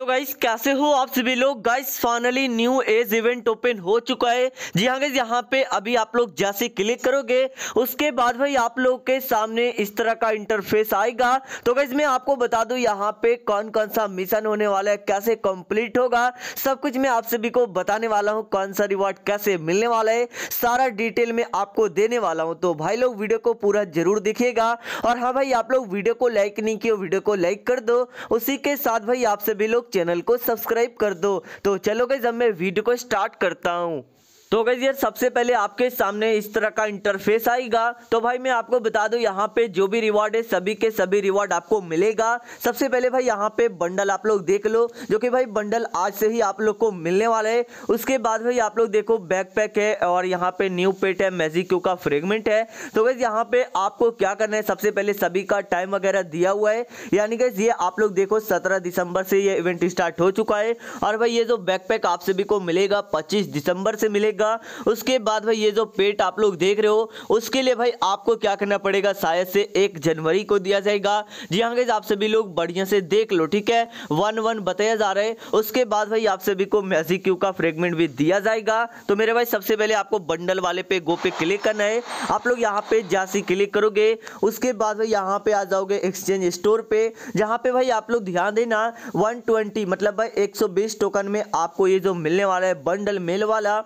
तो गाइस कैसे हो आप सभी लोग? Guys finally new age event open हो चुका है। जी हाँ गाइस यहाँ पे अभी आप लोग जैसे क्लिक करोगे, उसके बाद भाई आप लोग के सामने इस तरह का इंटरफेस आएगा। तो गाइस मैं आपको बता दूँ, यहाँ पे कौन कौन सा मिशन होने वाला है, कैसे कंप्लीट होगा, सब कुछ मैं आप सभी को बताने वाला हूँ, कौन सा रिवॉर्ड कैसे मिलने वाला है, सारा डिटेल में आपको देने वाला हूँ। तो भाई लोग वीडियो को पूरा ज़रूर देखिएगा। और हाँ भाई, आप लोग वीडियो को लाइक नहीं किया वीडियो को लाइक कर दो। उसी के साथ भाई आप सभी लोग चैनल को सब्सक्राइब कर दो। तो चलो गई अब मैं वीडियो को स्टार्ट करता हूँ। तो गई यार, सबसे पहले आपके सामने इस तरह का इंटरफेस आएगा। तो भाई, मैं आपको बता दूँ, यहाँ पे जो भी रिवॉर्ड है, सभी के सभी रिवॉर्ड आपको मिलेगा। सबसे पहले भाई, यहाँ पे बंडल आप लोग देख लो, जो कि भाई बंडल आज से ही आप लोग को मिलने वाला है। उसके बाद भाई, आप लोग देखो बैकपैक है और यहाँ पे न्यू पेट है मैजिक्यू का फ्रेगमेंट है। तो गैस यहाँ पे आपको क्या करना है, सबसे पहले सभी का टाइम वगैरह दिया हुआ है। यानी गैस ये आप लोग देखो, सत्रह दिसंबर से ये इवेंट स्टार्ट हो चुका है। और भाई, ये जो बैकपैक आप सभी को मिलेगा, पच्चीस दिसंबर से मिलेगा। मिलेगा उसके बाद भाई ये जो पेट आप लोग देख रहे हो, उसके लिए भाई आपको क्या करना पड़ेगा? शायद से एक जनवरी को दिया जाएगा। जी हाँ आप सभी लोग बढ़िया से देख लो, ठीक है? वन वन बताया जा रहा है। उसके बाद भाई आप सभी को मैजिक क्यू का फ्रेगमेंट भी दिया जाएगा। तो मेरे भाई, सबसे पहले आपको बंडल वाले पे गो पे क्लिक करना है। आप लोग यहाँ पे जैसे क्लिक करोगे, उसके बाद भाई यहाँ पे आ जाओगे एक्सचेंज स्टोर पे, जहाँ पे भाई आप लोग ध्यान देना 120 मतलब भाई 120 टोकन में आपको ये जो मिलने वाला है बंडल मेल वाला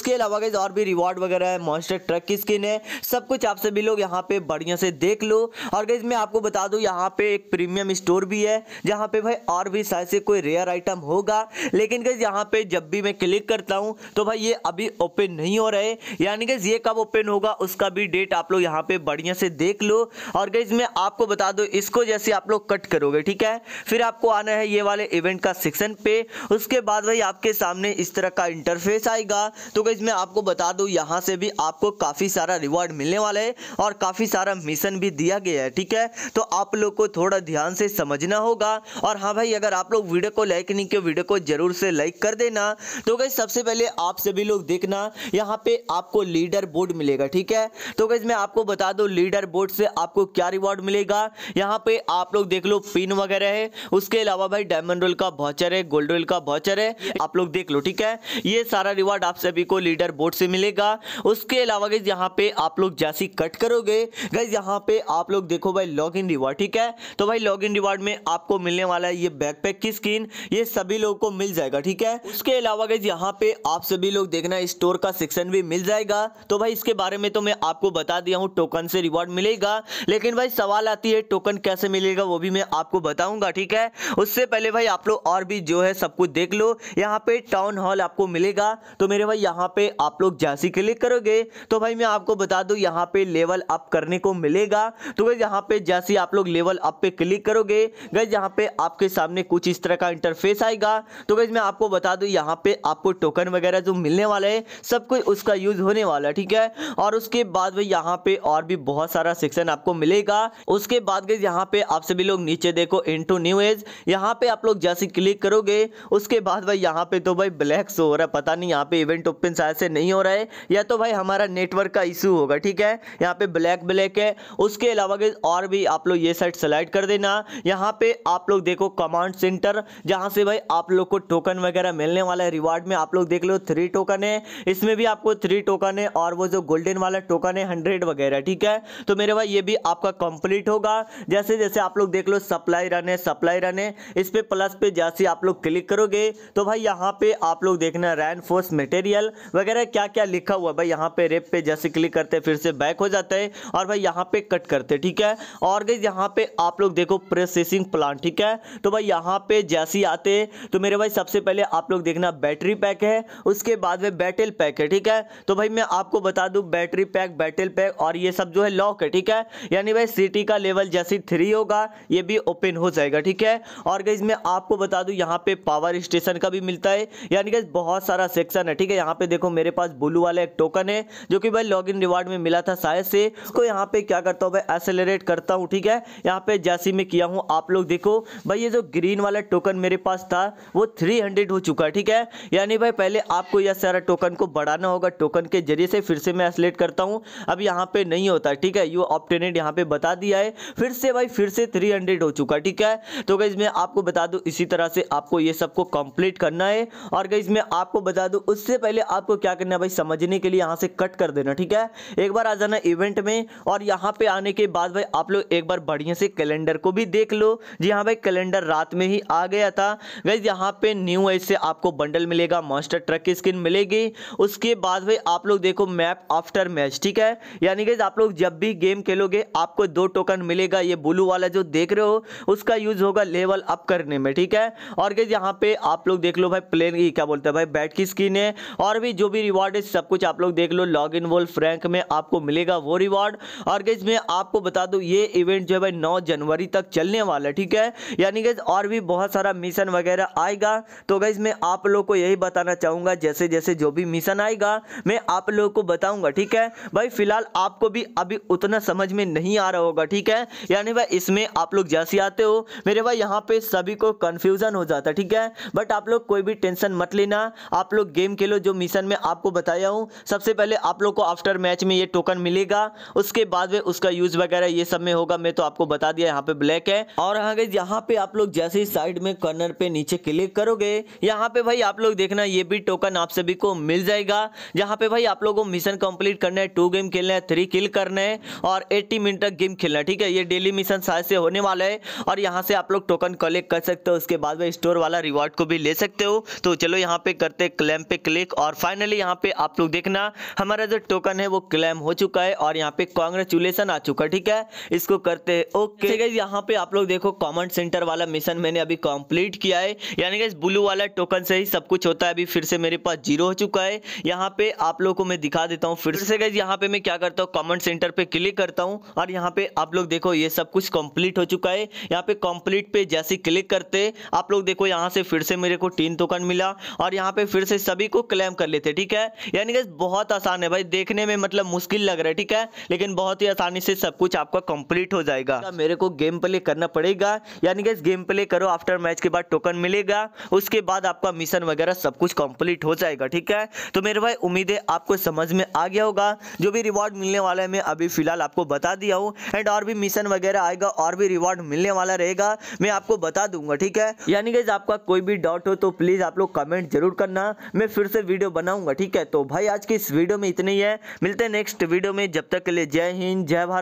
उसके अलावा गई और भी रिवॉर्ड वगैरह है मॉन्स्टर ट्रक की स्किन है, सब कुछ आप सभी लोग यहाँ पे बढ़िया से देख लो। और गई मैं आपको बता दूँ, यहाँ पे एक प्रीमियम स्टोर भी है, जहाँ पे भाई और भी शायद से कोई रेयर आइटम होगा। लेकिन गई यहाँ पे जब भी मैं क्लिक करता हूँ तो भाई ये अभी ओपन नहीं हो रहे यानी कि ये कब ओपन होगा, उसका भी डेट आप लोग यहाँ पे बढ़िया से देख लो। और गई मैं आपको बता दो, इसको जैसे आप लोग कट करोगे, ठीक है? फिर आपको आना है ये वाले इवेंट का सेक्शन पे। उसके बाद भाई आपके सामने इस तरह का इंटरफेस आएगा। तो गई मैं आपको बता दूँ, यहाँ से भी आपको काफ़ी सारा रिवॉर्ड मिलने वाला है और काफ़ी सारा मिशन भी दिया गया है, ठीक है? तो आप लोग को थोड़ा ध्यान से समझना होगा। और हाँ भाई, अगर आप लोग वीडियो को लाइक नहीं किया वीडियो को ज़रूर से लाइक कर देना। तो गई सबसे पहले आप सभी लोग देखना, यहाँ पे आपको लीडर बोर्ड मिलेगा, ठीक है? तो गई मैं आपको बता दू लीडर बोर्ड से आपको क्या रिवॉर्ड मिलेगा? यहाँ पे आप लोग देख लो पिन वगैरह है। उसके अलावा भाई डायमंड रोल का भौचर है गोल्ड रोल का भौचर है। आप लोग देख लो, ठीक है? ये सारा रिवॉर्ड आप सभी को लीडर बोर्ड से मिलेगा। उसके अलावा गई यहाँ पे आप लोग जैसी कट करोगे। गई यहाँ पे आप लोग देखो भाई लॉग इन रिवार्ड ठीक है? तो भाई लॉग इन रिवार्ड में आपको मिलने वाला है ये बैकपैक की स्किन ये सभी लोगों को मिल जाएगा, ठीक है? उसके अलावा गई यहाँ पे आप सभी लोग देखना स्टोर का सेक्शन भी मिल जाएगा। तो भाई, इसके बारे में तो मैं आपको बता दिया हूँ टोकन से रिवॉर्ड मिलेगा। लेकिन भाई, सवाल आती है टोकन कैसे मिलेगा, वो भी मैं आपको बताऊँगा, ठीक है? उससे पहले भाई, आप लोग और भी जो है, सब कुछ देख लो। यहाँ पे टाउन हॉल आपको मिलेगा। तो मेरे भाई, यहाँ पे आप लोग जैसी क्लिक करोगे? तो भाई मैं आपको बता दूँ, यहाँ पे लेवल अप करने को मिलेगा। तो गई यहाँ पे जैसे आप लोग लेवल अप पे क्लिक करोगे। गई यहाँ पे आपके सामने कुछ इस तरह का इंटरफेस आएगा। तो गई मैं आपको बता दूँ, यहाँ पे आपको टोकन वगैरह जो मिलने वाला है, सब कुछ उसका यूज़ होने वाला है, ठीक है? और उसके बाद भाई, यहाँ पे और भी बहुत सारा सेक्शन आपको मिलेगा। उसके बाद गई यहाँ पे आप सभी लोग नीचे देखो इंटू न्यू एज यहाँ पे आप लोग जैसे क्लिक करोगे। उसके बाद भाई, यहाँ पे तो भाई ब्लैक शो हो रहा है, पता नहीं, यहाँ पे इवेंट ओपन शायद से नहीं हो रहा है। या तो भाई हमारा नेटवर्क का इशू होगा, ठीक है? यहाँ पे ब्लैक ब्लैक है। उसके अलावा और भी आप लोग ये साइड स्लाइड कर देना। यहाँ पे आप लोग देखो कमांड सेंटर जहाँ से भाई आप लोग को टोकन वगैरह मिलने वाला है। रिवार्ड में आप लोग देख लो थ्री टोकन है। इसमें भी आपको थ्री टोकन है, और वो जो गोल्डन वाला टोकन है हंड्रेड वगैरह, ठीक है? तो मेरे भाई, ये भी आपका कंप्लीट होगा। जैसे जैसे आप लोग देख लो सप्लाई रन है सप्लाई रन है। इस पे प्लस पे जैसे आप लोग क्लिक करोगे तो भाई यहाँ पे आप लोग देखना रैन फोर्स मटेरियल वगैरह क्या क्या लिखा हुआ भाई, यहाँ पे रेप पे जैसे क्लिक करते हैं, फिर से बैक हो जाता है और भाई, यहाँ पे कट करते ठीक है? और गई यहाँ पे आप लोग देखो प्रोसेसिंग प्लान ठीक है? तो भाई, यहाँ पे जैसे ही आते तो मेरे भाई, सबसे पहले आप लोग देखना बैटरी पैक है, उसके बाद में बैटल पैक है, ठीक है? तो भाई, मैं आपको बता दूँ बैटरी पैक बैटल पैक और ये सब जो है लॉक है, ठीक है? यानी भाई सिटी का लेवल जैसे थ्री होगा, ये भी ओपन हो जाएगा, ठीक है? और गई मैं आपको बता दूँ, यहाँ पे पावर स्टेशन का भी मिलता है, यानी कि बहुत सारा सेक्शन है, ठीक है? यहाँ पे देखो, मेरे पास ब्लू वाला एक टोकन है, जो कि भाई लॉग इन रिवार्ड में मिला था शायद से। को यहाँ पे क्या करता हूँ भाई एसेलरेट करता हूँ, ठीक है? यहाँ पे जैसी में किया हूँ, आप लोग देखो, भाई ये जो ग्रीन वाला टोकन मेरे पास था, वो थ्री हो चुका है, ठीक है? यानी भाई पहले आपको यह सारा टोकन को बढ़ाना होगा टोकन के ज़रिए से फिर से मैं एसलेट करता हूँ। अब यहाँ पे नहीं होता, ठीक है? यू ऑप्टेनेट यहाँ पे बता दिया है। फिर से भाई, फिर से थ्री हो चुका ठीक है? तो गई मैं आपको बता दूँ, इसी तरह से आपको ये सबको कंप्लीट करना है। और गई मैं आपको बता दूँ, उससे पहले आपको क्या करना है भाई? समझने के लिए यहाँ से कट कर देना, ठीक है? एक बार आ जाना इवेंट में और यहाँ पे आने के बाद भाई आप लोग एक बार बढ़िया से कैलेंडर को भी देख लो। जी हाँ भाई कैलेंडर रात में ही आ गया था। गई यहाँ पे न्यू ऐसे आपको बंडल मिलेगा मॉन्स्टर ट्रक की स्किन मिलेगी। उसके बाद भाई आप लोग देखो मैप आफ्टर मैच ठीक है? यानी कि आप लोग जब भी गेम खेलोगे, आपको दो टोकन मिलेगा, ये ब्लू वाला जो देख रहे हो, उसका यूज़ होगा लेवल अप करने में, ठीक है? और गई यहाँ पे आप लोग देख लो भाई प्लेन की क्या बोलते हैं भाई बैट की स्किन है। और भी जो भी रिवॉर्ड है, सब कुछ आप लोग देख लो लॉग इन वोल फ्रैंक में आपको मिलेगा वो रिवॉर्ड और गई मैं आपको बता दूँ, ये इवेंट जो है भाई नौ जनवरी तक चलने वाला है, ठीक है? यानी कि और भी बहुत सारा मिशन वगैरह आएगा। तो गई मैं आप लोग को यही बताना चाहूँगा जैसे जैसे जो भी मिशन आएगा, मैं आप लोग को बताऊँगा, ठीक है? भाई, फ़िलहाल आपको भी अभी उतना समझ में नहीं आ रहा होगा, ठीक है? यानी भाई, इसमें आप लोग जैसे आते हो, मेरे भाई, यहाँ पे सभी को कंफ्यूजन हो जाता ठीक है? बट आप लोग कोई भी टेंशन मत लेना। आप लोग गेम खेलो, जो मिशन में आपको बताया हूँ। सबसे पहले आप लोग को आफ्टर मैच में ये टोकन मिलेगा। उसके बाद में उसका यूज़ वगैरह ये सब में होगा। मैं तो आपको बता दिया, यहाँ पे ब्लैक है। और हाँ यहाँ पे आप लोग जैसे ही साइड में कर्नर पे नीचे क्लिक करोगे, यहाँ पे भाई आप लोग देखना, ये भी टोकन आप सभी को मिल जाएगा। जहाँ पे भाई आप लोगों को मिशन कंप्लीट करना है टू गेम खेलना है थ्री किल करना है और एट्टी मिनट तक गेम खेलना है, ठीक है? ये डेली मिशन शायद से होने वाला है और यहाँ से आप लोग टोकन कलेक्ट कर सकते हो। उसके बाद में स्टोर वाला रिवॉर्ड को भी ले सकते हो। तो चलो यहाँ पे करते क्लेम पे क्लिक और फाइनली यहाँ पे आप लोग देखना हमारा जो टोकन है वो क्लेम हो चुका है और यहाँ पे कॉन्ग्रेचुलेसन आ चुका है ठीक है? इसको करते हैं। ओके यहाँ पे आप लोग देखो कॉमेंट सेंटर वाला मिशन मैंने अभी कंप्लीट किया है। यानी कि ब्लू वाला टोकन से ही सब कुछ होता है। अभी फिर से मेरे पास ज़ीरो हो चुका है। यहाँ पे आप लोग को मैं दिखा देता हूँ फिर से। गई यहाँ पे मैं क्या करता हूँ कमेंट सेंटर पे क्लिक करता हूँ और यहाँ पे आप लोग देखो ये सब कुछ कंप्लीट हो चुका है। यहाँ पे कंप्लीट पे जैसे क्लिक करते आप लोग देखो यहाँ से फिर से मेरे को तीन टोकन मिला और यहाँ पे फिर से सभी को क्लेम कर लेते। ठीक है? यानी कि बहुत आसान है भाई, देखने में मतलब मुश्किल लग रहा है, ठीक है? लेकिन बहुत ही आसानी से सब कुछ आपका कंप्लीट हो जाएगा। मेरे को गेम प्ले करना पड़ेगा? यानी कि गेम प्ले करो आफ्टर मैच के बाद टोकन मिलेगा, उसके बाद आपका मिशन वगैरह सब कुछ कंप्लीट हो जाएगा, ठीक है? तो मेरे भाई, उम्मीद है आपको समझ में आ गया होगा। जो भी रिवॉर्ड मिलने वाला है, मैं अभी फ़िलहाल आपको बता दिया हूँ। एंड और भी मिशन वगैरह आएगा, और भी रिवॉर्ड मिलने वाला रहेगा, मैं आपको बता दूँगा, ठीक है? यानी कि आपका कोई भी डाउट हो तो प्लीज़ आप लोग कमेंट ज़रूर करना। मैं फिर से वीडियो बनाऊँगा, ठीक है? तो भाई आज की इस वीडियो में इतनी ही मिलते हैं नेक्स्ट वीडियो में। जब तक के लिए जय हिंद, जय भारत।